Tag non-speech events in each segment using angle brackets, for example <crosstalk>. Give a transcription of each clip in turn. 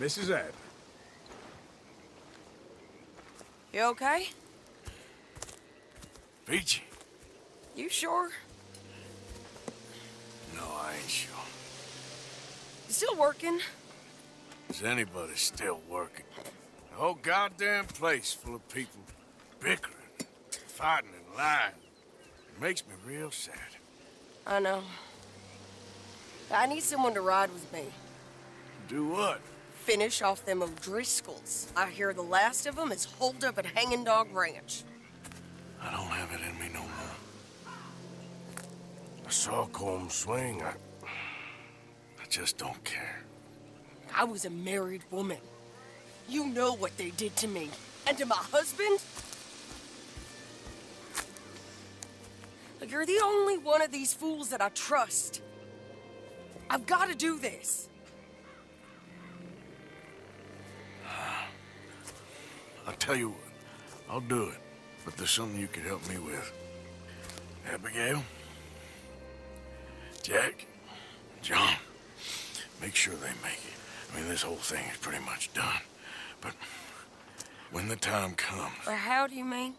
Mrs. Adler. You okay? Peachy? You sure? No, I ain't sure. You still working? Is anybody still working? The whole goddamn place full of people bickering, fighting and lying. It makes me real sad. I know. I need someone to ride with me. Do what? Finish off them O'Driscolls. I hear the last of them is holed up at Hanging Dog Ranch. I don't have it in me no more. I saw Colm swing. I, I just don't care. I was a married woman. You know what they did to me. And to my husband? Look, You're the only one of these fools that I trust. I've got to do this. I'll tell you what, I'll do it. But there's something you could help me with. Abigail? Jack? John? Make sure they make it. I mean, this whole thing is pretty much done. But when the time comes, Or how do you mean?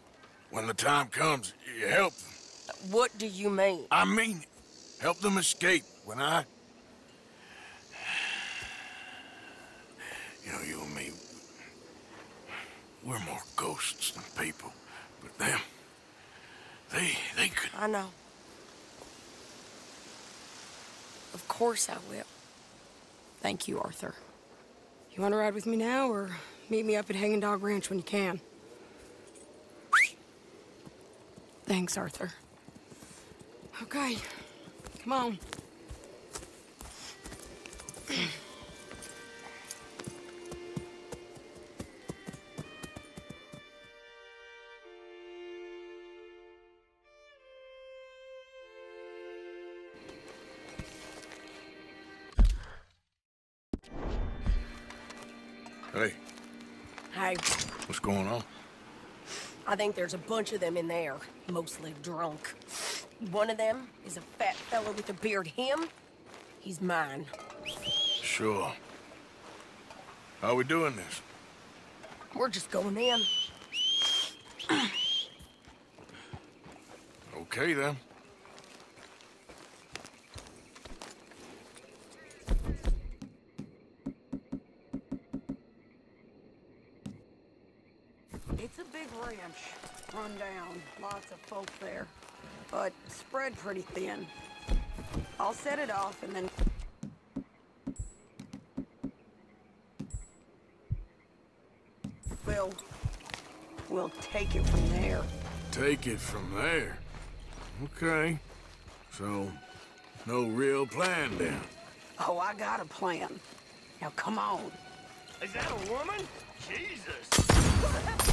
when the time comes, you help them. What do you mean? I mean. Help them escape when I... <sighs> You know, you we're more ghosts than people. But them, they, they could... I know. Of course I will. Thank you, Arthur. You want to ride with me now, or meet me up at Hanging Dog Ranch when you can? Thanks, Arthur. Okay, come on. Hey, Hey, what's going on? I think there's a bunch of them in there, mostly drunk. One of them is a fat fellow with a beard. Him, he's mine. Sure. How are we doing this? We're just going in. Okay, then. It's a big ranch, run down, lots of folk there, but spread pretty thin. I'll set it off and then we'll we'll take it from there. Take it from there. Okay. So, no real plan then. Oh, I got a plan. Now come on. Is that a woman? Jesus! <laughs>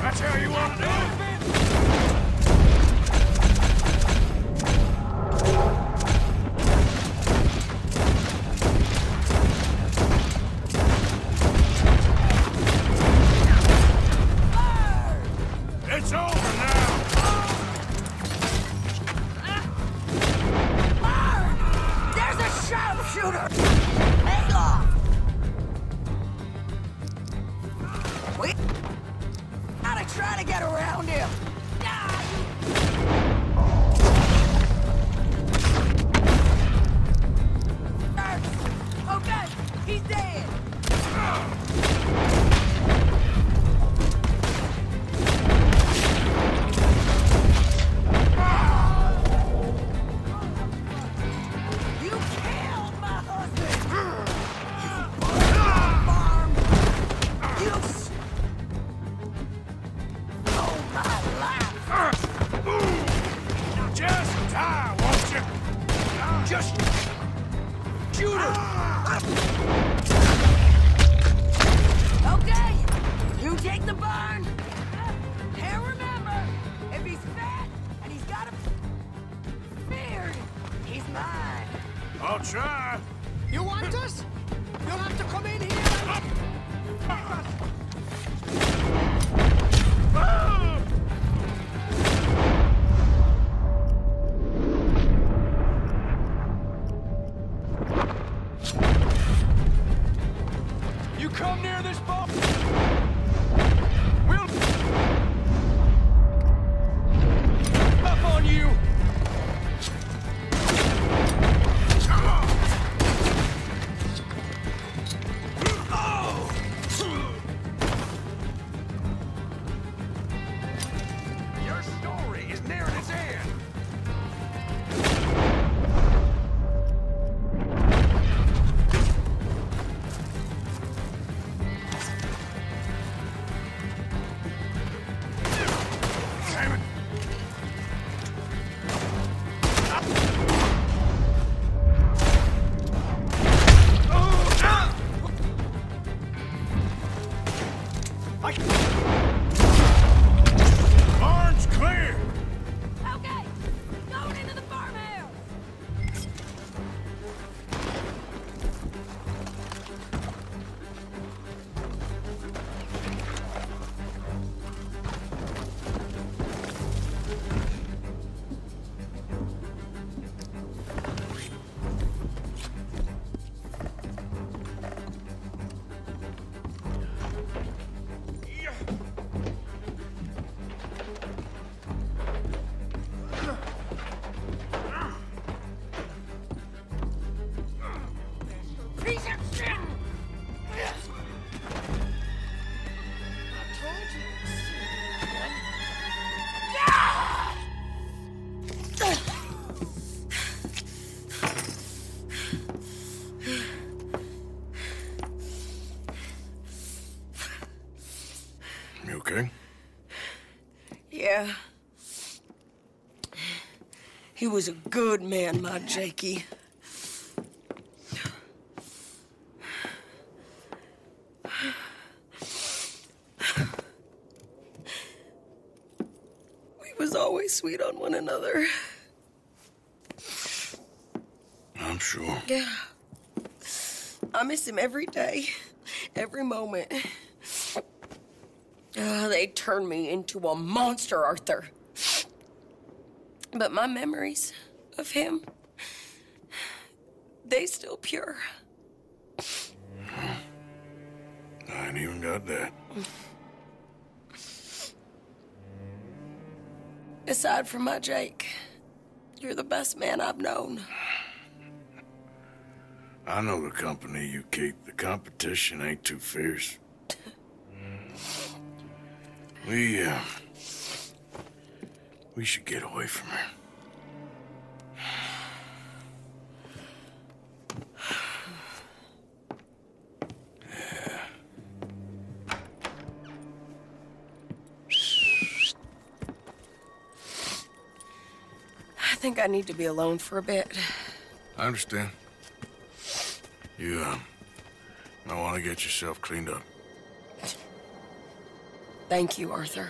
That's how you want to do it? Shoot her! Okay, you take the barn. And remember, if he's fat and he's got a beard, he's mine. I'll try. You want us? You'll have to come in here. You come near this boat. Okay? Yeah. He was a good man, my Jakey. We was always sweet on one another. I'm sure. Yeah. I miss him every day, every moment. Uh, they turned me into a monster, Arthur. But my memories of him, they still pure. I ain't even got that. Aside from my Jake, you're the best man I've known. I know the company you keep. The competition ain't too fierce. We, uh. We should get away from her. I think I need to be alone for a bit. I understand. You, uh. Might want to get yourself cleaned up. Thank you, Arthur.